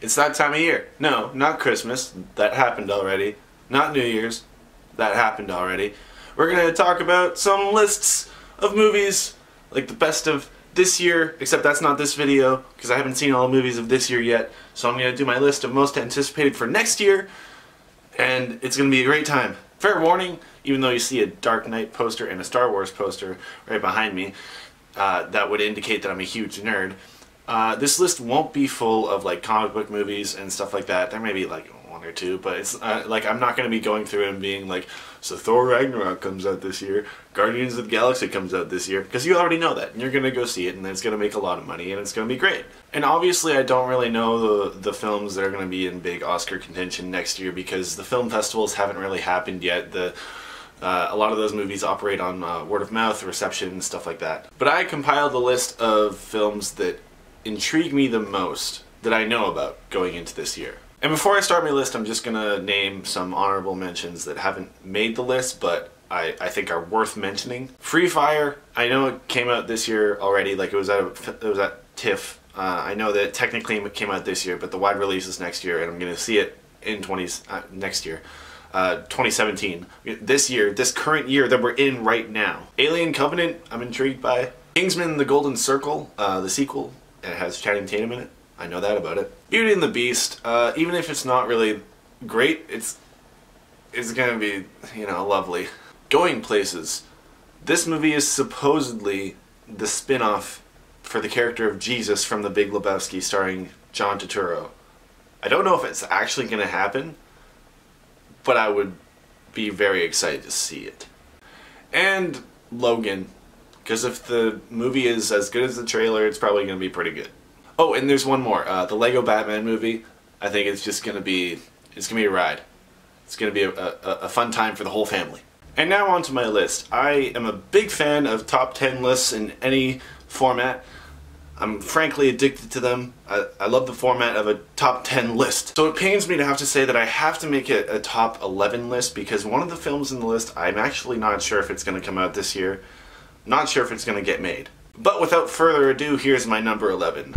It's that time of year. No, not Christmas. That happened already. Not New Year's. That happened already. We're going to talk about some lists of movies, like the best of this year, except that's not this video, because I haven't seen all the movies of this year yet. So I'm going to do my list of most anticipated for next year, and it's going to be a great time. Fair warning, even though you see a Dark Knight poster and a Star Wars poster right behind me, uh, that would indicate that I'm a huge nerd. Uh, this list won't be full of like comic book movies and stuff like that. There may be like one or two, but it's uh, like I'm not going to be going through and being like, so Thor Ragnarok comes out this year, Guardians of the Galaxy comes out this year, because you already know that, and you're going to go see it, and it's going to make a lot of money, and it's going to be great. And obviously, I don't really know the the films that are going to be in big Oscar contention next year because the film festivals haven't really happened yet. The uh, a lot of those movies operate on uh, word of mouth, reception, stuff like that. But I compiled a list of films that intrigue me the most that I know about going into this year. And before I start my list, I'm just gonna name some honorable mentions that haven't made the list, but I, I think are worth mentioning. Free Fire, I know it came out this year already, like it was at, a, it was at TIFF. Uh, I know that technically it came out this year, but the wide release is next year, and I'm gonna see it in 20s, uh, next year. Uh, 2017. This year, this current year that we're in right now. Alien Covenant, I'm intrigued by. Kingsman The Golden Circle, uh, the sequel, and it has Channing Tatum in it. I know that about it. Beauty and the Beast, uh, even if it's not really great, it's it's gonna be, you know, lovely. Going Places. This movie is supposedly the spin-off for the character of Jesus from The Big Lebowski starring John Turturro. I don't know if it's actually gonna happen, but I would be very excited to see it. And Logan, because if the movie is as good as the trailer, it's probably going to be pretty good. Oh, and there's one more. Uh, the Lego Batman movie. I think it's just going to be, it's going to be a ride. It's going to be a, a, a fun time for the whole family. And now onto my list. I am a big fan of top 10 lists in any format. I'm frankly addicted to them. I, I, love the format of a top 10 list. So it pains me to have to say that I have to make it a top 11 list because one of the films in the list I'm actually not sure if it's going to come out this year. Not sure if it's going to get made. But without further ado, here's my number 11.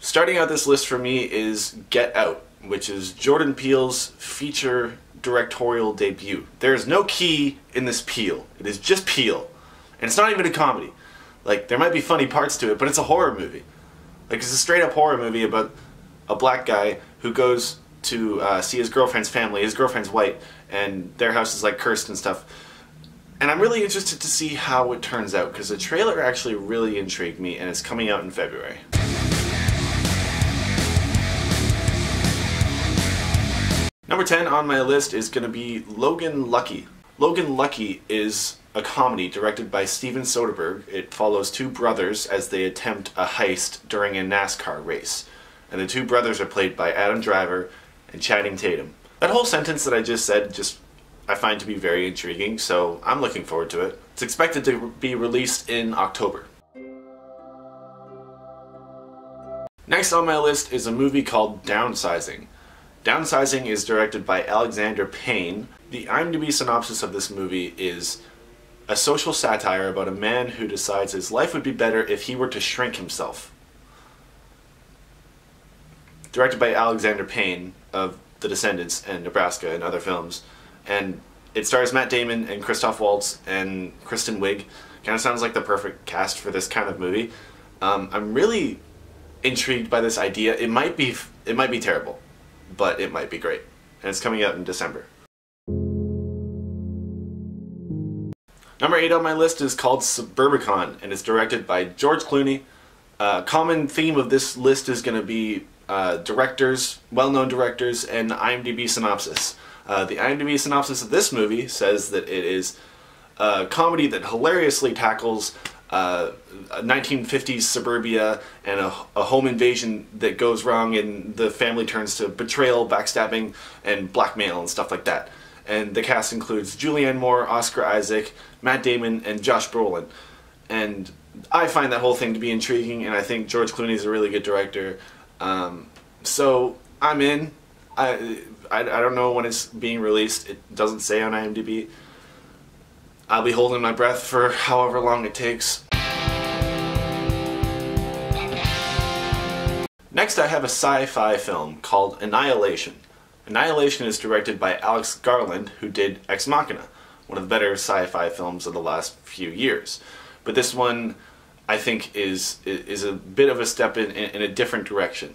Starting out this list for me is Get Out, which is Jordan Peele's feature directorial debut. There is no key in this Peele. It is just Peele. And it's not even a comedy. Like, there might be funny parts to it, but it's a horror movie. Like, it's a straight up horror movie about a black guy who goes to uh, see his girlfriend's family. His girlfriend's white, and their house is like cursed and stuff. And I'm really interested to see how it turns out because the trailer actually really intrigued me, and it's coming out in February. Number 10 on my list is going to be Logan Lucky. Logan Lucky is a comedy directed by Steven Soderbergh. It follows two brothers as they attempt a heist during a NASCAR race. And the two brothers are played by Adam Driver and Channing Tatum. That whole sentence that I just said just I find to be very intriguing, so I'm looking forward to it. It's expected to be released in October. Next on my list is a movie called Downsizing. Downsizing is directed by Alexander Payne. The IMDb synopsis of this movie is a social satire about a man who decides his life would be better if he were to shrink himself. Directed by Alexander Payne of The Descendants and Nebraska and other films. And it stars Matt Damon and Christoph Waltz and Kristen Wiig. Kind of sounds like the perfect cast for this kind of movie. Um, I'm really intrigued by this idea. It might be it might be terrible, but it might be great. And it's coming out in December. Number 8 on my list is called Suburbicon and it's directed by George Clooney. A uh, common theme of this list is going to be uh, directors, well-known directors, and IMDb synopsis. Uh, the IMDb synopsis of this movie says that it is a comedy that hilariously tackles uh, 1950s suburbia and a, a, home invasion that goes wrong and the family turns to betrayal, backstabbing, and blackmail and stuff like that. And the cast includes Julianne Moore, Oscar Isaac, Matt Damon, and Josh Brolin. And I find that whole thing to be intriguing, and I think George Clooney is a really good director. Um, so I'm in. I, I, I don't know when it's being released. It doesn't say on IMDb. I'll be holding my breath for however long it takes. Next, I have a sci-fi film called Annihilation. Annihilation is directed by Alex Garland, who did Ex Machina, one of the better sci-fi films of the last few years. But this one, I think, is is a bit of a step in, in, in a different direction.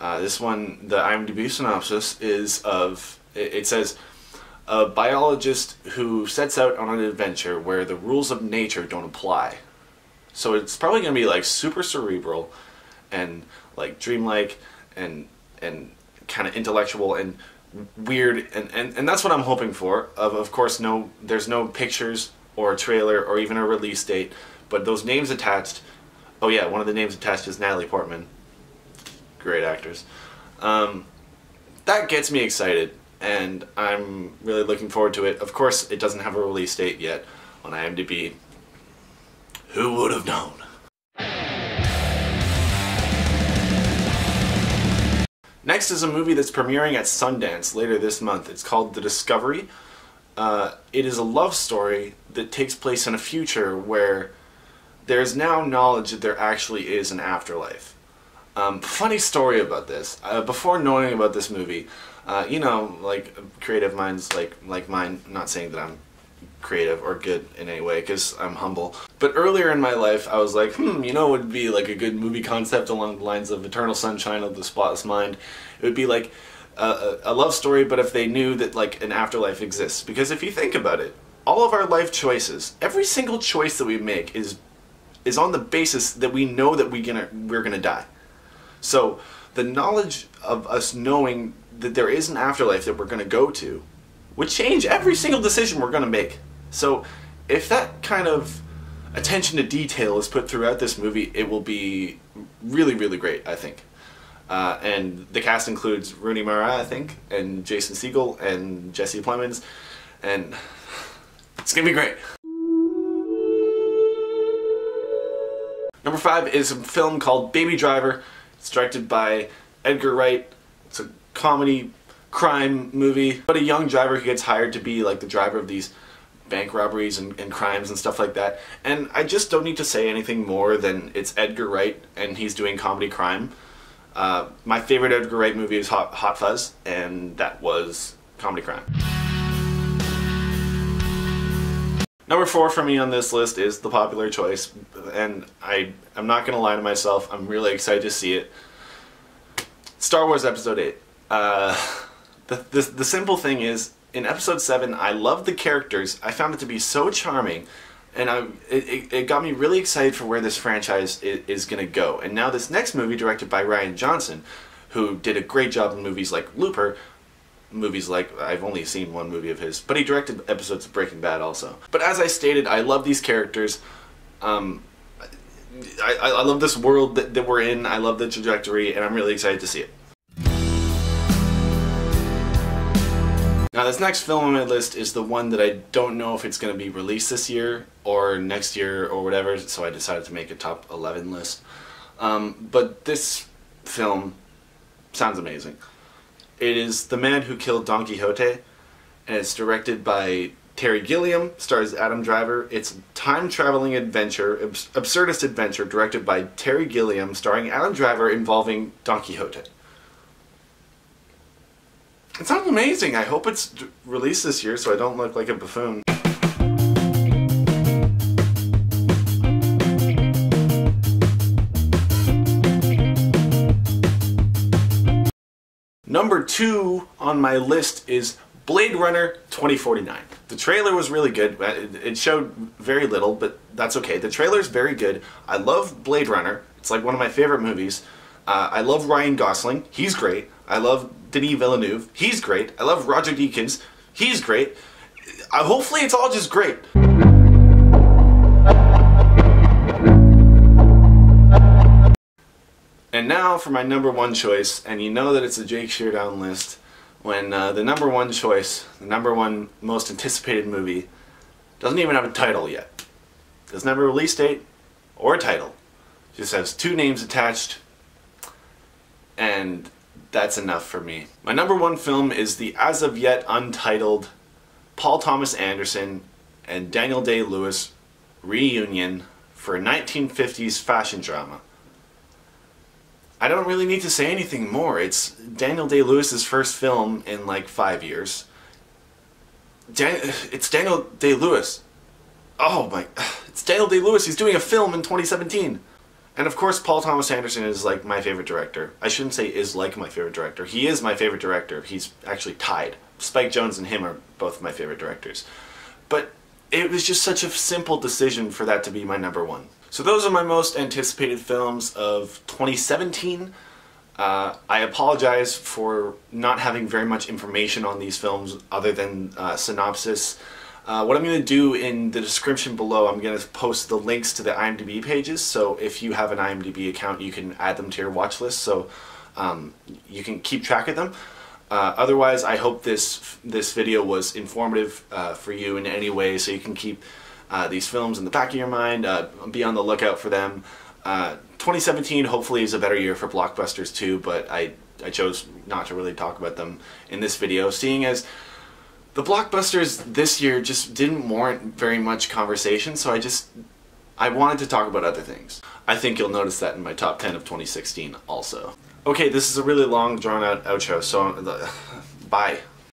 Uh, this one, the IMDb synopsis is of it, it says a biologist who sets out on an adventure where the rules of nature don't apply. So it's probably going to be like super cerebral and like dreamlike and and kind of intellectual and weird and, and, and that's what I'm hoping for. Of of course no there's no pictures or a trailer or even a release date, but those names attached oh yeah, one of the names attached is Natalie Portman. Great actors. Um, that gets me excited and I'm really looking forward to it. Of course, it doesn't have a release date yet on IMDb. Who would have known? Next is a movie that's premiering at Sundance later this month. It's called The Discovery. Uh, it is a love story that takes place in a future where there is now knowledge that there actually is an afterlife. Um, funny story about this. Uh, before knowing about this movie, uh, you know, like creative minds like like mine. Not saying that I'm creative or good in any way because I'm humble. But earlier in my life, I was like, hmm, you know, would be like a good movie concept along the lines of Eternal Sunshine of the Spotless Mind. It would be like a, a love story, but if they knew that like an afterlife exists. Because if you think about it, all of our life choices, every single choice that we make is is on the basis that we know that we gonna we're gonna die. So the knowledge of us knowing that there is an afterlife that we're going to go to would change every single decision we're going to make. So if that kind of attention to detail is put throughout this movie, it will be really, really great, I think. Uh, and the cast includes Rooney Mara, I think, and Jason Segel, and Jesse Plemons, and it's gonna be great. Number five is a film called Baby Driver. It's directed by Edgar Wright. It's a comedy crime movie, but a young driver who gets hired to be like the driver of these bank robberies and, and, crimes and stuff like that. And I just don't need to say anything more than it's Edgar Wright and he's doing comedy crime. Uh, my favorite Edgar Wright movie is Hot, Hot Fuzz, and that was comedy crime. Number four for me on this list is the popular choice, and I, I'm not going to lie to myself, I'm really excited to see it. Star Wars Episode 8. Uh, the, the, the simple thing is, in episode 7, I loved the characters. I found it to be so charming. And I, it, it got me really excited for where this franchise is, is going to go. And now this next movie, directed by Rian Johnson, who did a great job in movies like Looper, movies like I've only seen one movie of his, but he directed episodes of Breaking Bad also. But as I stated, I love these characters. Um, I, I love this world that, that we're in. I love the trajectory, and I'm really excited to see it. Now this next film on my list is the one that I don't know if it's going to be released this year or next year or whatever, so I decided to make a top 11 list. Um, but this film sounds amazing. It is The Man Who Killed Don Quixote, and it's directed by Terry Gilliam, stars Adam Driver. It's time-traveling adventure, abs absurdist adventure, directed by Terry Gilliam, starring Adam Driver, involving Don Quixote. It sounds amazing. I hope it's released this year so I don't look like a buffoon. Number two on my list is Blade Runner 2049. The trailer was really good. Uh, it showed very little, but that's okay. The trailer is very good. I love Blade Runner. It's like one of my favorite movies. Uh, I love Ryan Gosling. He's great. I love Denis Villeneuve. He's great. I love Roger Deakins. He's great. Uh, hopefully it's all just great. And now for my number one choice, and you know that it's a Jake Sheardown list, when uh, the number one choice, the number one most anticipated movie, doesn't even have a title yet. Doesn't have a release date or a title. Just has two names attached, and that's enough for me. My number one film is the as of yet untitled Paul Thomas Anderson and Daniel Day-Lewis reunion for a 1950s fashion drama. I don't really need to say anything more. It's Daniel Day Lewis's first film in like five years. Dan- it's Daniel Day Lewis. Oh my, it's Daniel Day Lewis. He's doing a film in 2017. And of course, Paul Thomas Anderson is like my favorite director. I shouldn't say is like my favorite director. He is my favorite director. He's actually tied. Spike Jonze and him are both my favorite directors. But it was just such a simple decision for that to be my number one. So those are my most anticipated films of 2017. Uh, I apologize for not having very much information on these films other than uh, synopsis. Uh, what I'm going to do in the description below, I'm going to post the links to the IMDb pages. So if you have an IMDb account, you can add them to your watch list, so um, you can keep track of them. Uh, otherwise, I hope this this video was informative uh, for you in any way, so you can keep uh, these films in the back of your mind. Uh, be on the lookout for them. Uh, 2017 hopefully is a better year for blockbusters too, but I I chose not to really talk about them in this video, seeing as the blockbusters this year just didn't warrant very much conversation. So I just I wanted to talk about other things. I think you'll notice that in my top 10 of 2016 also. Okay, this is a really long drawn out outro, so bye.